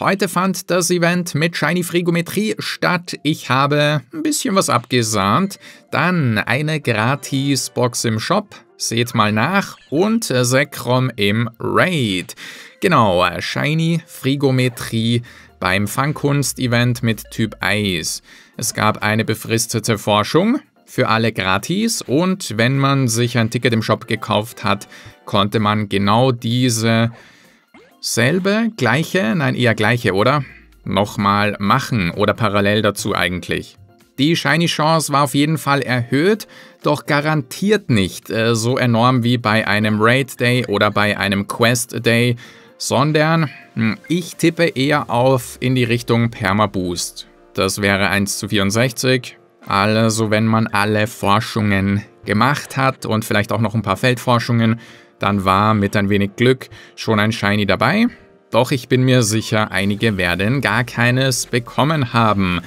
Heute fand das Event mit Shiny Frigometrie statt. Ich habe ein bisschen was abgesahnt. Dann eine Gratis-Box im Shop. Seht mal nach. Und Sekrom im Raid. Genau, Shiny Frigometrie beim Fangkunst-Event mit Typ Eis. Es gab eine befristete Forschung für alle gratis und wenn man sich ein Ticket im Shop gekauft hat, konnte man genau diese selbe, gleiche, nein eher gleiche, oder? Nochmal machen oder parallel dazu eigentlich. Die Shiny Chance war auf jeden Fall erhöht, doch garantiert nicht äh, so enorm wie bei einem Raid Day oder bei einem Quest Day, sondern hm, ich tippe eher auf in die Richtung Permaboost. Das wäre 1 zu 64, also wenn man alle Forschungen gemacht hat und vielleicht auch noch ein paar Feldforschungen, dann war mit ein wenig Glück schon ein Shiny dabei. Doch ich bin mir sicher, einige werden gar keines bekommen haben.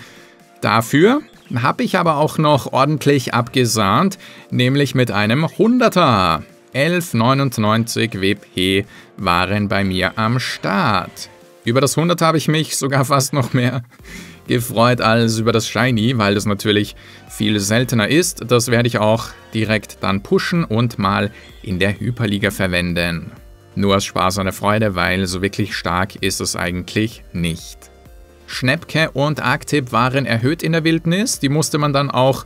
Dafür habe ich aber auch noch ordentlich abgesahnt, nämlich mit einem 100er. 11,99 WP waren bei mir am Start. Über das 100 habe ich mich sogar fast noch mehr gefreut als über das Shiny, weil das natürlich viel seltener ist. Das werde ich auch direkt dann pushen und mal in der Hyperliga verwenden. Nur aus Spaß und der Freude, weil so wirklich stark ist es eigentlich nicht. Schnäppke und Arctip waren erhöht in der Wildnis, die musste man dann auch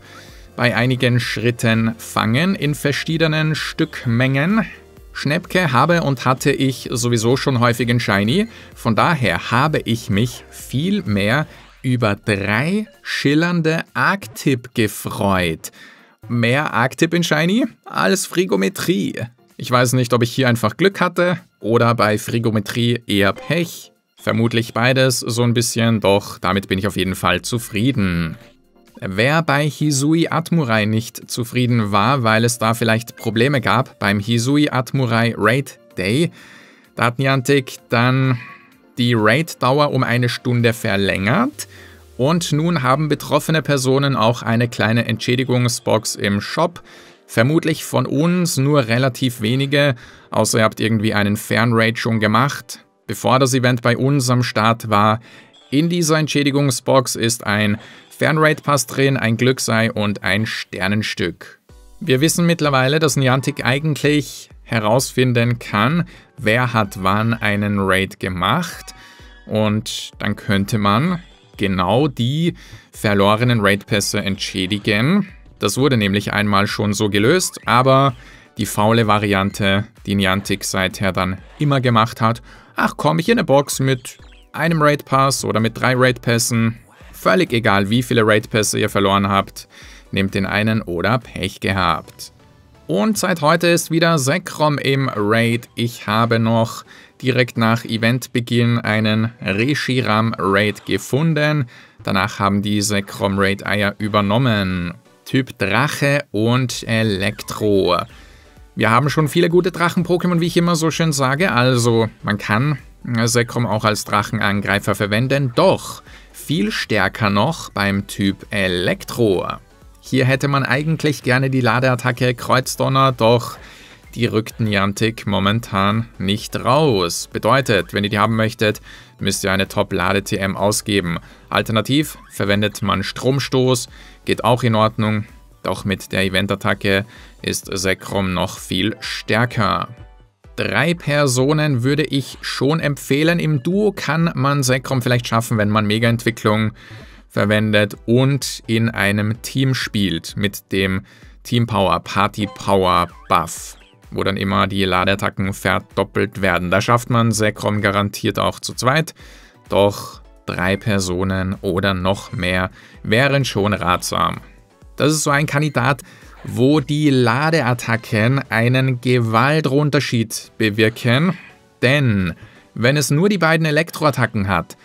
bei einigen Schritten fangen in verschiedenen Stückmengen. Schnäppke habe und hatte ich sowieso schon häufig in Shiny, von daher habe ich mich viel mehr über drei schillernde Arctip gefreut. Mehr Arctip in Shiny als Frigometrie. Ich weiß nicht, ob ich hier einfach Glück hatte oder bei Frigometrie eher Pech. Vermutlich beides so ein bisschen, doch damit bin ich auf jeden Fall zufrieden. Wer bei Hisui Atmurai nicht zufrieden war, weil es da vielleicht Probleme gab beim Hisui Atmurai Raid Day, da dann die Raid-Dauer um eine Stunde verlängert und nun haben betroffene Personen auch eine kleine Entschädigungsbox im Shop. Vermutlich von uns nur relativ wenige, außer ihr habt irgendwie einen Fernraid schon gemacht. Bevor das Event bei uns am Start war, in dieser Entschädigungsbox ist ein Fernraid-Pass drin, ein Glücksei und ein Sternenstück. Wir wissen mittlerweile, dass Niantic eigentlich herausfinden kann, wer hat wann einen Raid gemacht. Und dann könnte man genau die verlorenen Raid-Pässe entschädigen. Das wurde nämlich einmal schon so gelöst, aber die faule Variante, die Niantic seither dann immer gemacht hat, ach komm ich in eine Box mit einem Raid-Pass oder mit drei Raid-Pässen, völlig egal wie viele Raid-Pässe ihr verloren habt, nehmt den einen oder Pech gehabt. Und seit heute ist wieder Sekrom im Raid. Ich habe noch direkt nach Eventbeginn einen Reshiram Raid gefunden. Danach haben die Sekrom Raid Eier übernommen. Typ Drache und Elektro. Wir haben schon viele gute Drachen-Pokémon, wie ich immer so schön sage, also man kann Sekrom auch als Drachenangreifer verwenden, doch viel stärker noch beim Typ Elektro. Hier hätte man eigentlich gerne die Ladeattacke Kreuzdonner, doch die rückt Niantic momentan nicht raus. Bedeutet, wenn ihr die haben möchtet, müsst ihr eine Top-Lade-TM ausgeben. Alternativ verwendet man Stromstoß, geht auch in Ordnung, doch mit der Event-Attacke ist Sekrom noch viel stärker. Drei Personen würde ich schon empfehlen. Im Duo kann man Sekrom vielleicht schaffen, wenn man Mega-Entwicklung verwendet und in einem Team spielt mit dem Team Power Party Power Buff, wo dann immer die Ladeattacken verdoppelt werden. Da schafft man Sekrom garantiert auch zu zweit, doch drei Personen oder noch mehr wären schon ratsam. Das ist so ein Kandidat, wo die Ladeattacken einen Gewaltunterschied bewirken, denn wenn es nur die beiden Elektroattacken hat,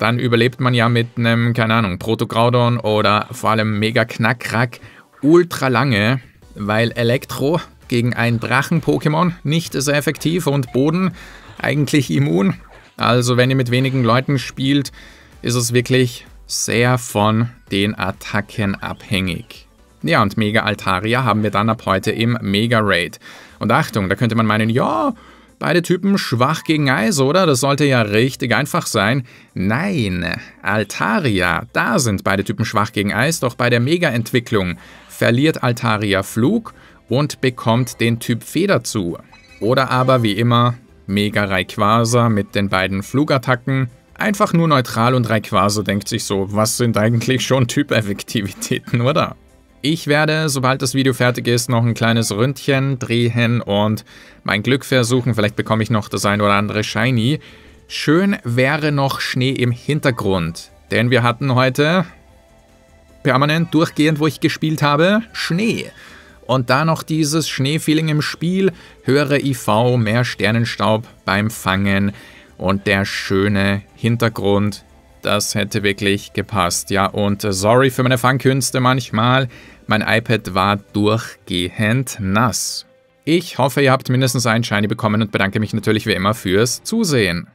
dann überlebt man ja mit einem, keine Ahnung, Protograudon oder vor allem Mega Knackrack ultra lange, weil Elektro gegen ein Drachen-Pokémon nicht sehr effektiv und Boden eigentlich immun. Also wenn ihr mit wenigen Leuten spielt, ist es wirklich sehr von den Attacken abhängig. Ja, und Mega Altaria haben wir dann ab heute im Mega Raid. Und Achtung, da könnte man meinen, ja, Beide Typen schwach gegen Eis, oder? Das sollte ja richtig einfach sein. Nein, Altaria, da sind beide Typen schwach gegen Eis, doch bei der Mega-Entwicklung verliert Altaria Flug und bekommt den Typ Feder zu. Oder aber wie immer, Mega Rayquaza mit den beiden Flugattacken. Einfach nur neutral und Rayquaza denkt sich so, was sind eigentlich schon Typeffektivitäten, oder? Ich werde, sobald das Video fertig ist, noch ein kleines Ründchen drehen und mein Glück versuchen. Vielleicht bekomme ich noch das ein oder andere Shiny. Schön wäre noch Schnee im Hintergrund, denn wir hatten heute permanent durchgehend, wo ich gespielt habe, Schnee. Und da noch dieses Schneefeeling im Spiel, höhere IV, mehr Sternenstaub beim Fangen und der schöne Hintergrund das hätte wirklich gepasst, ja. Und äh, sorry für meine Fangkünste manchmal. Mein iPad war durchgehend nass. Ich hoffe, ihr habt mindestens einen Shiny bekommen und bedanke mich natürlich wie immer fürs Zusehen.